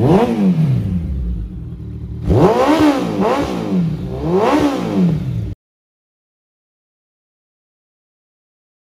What?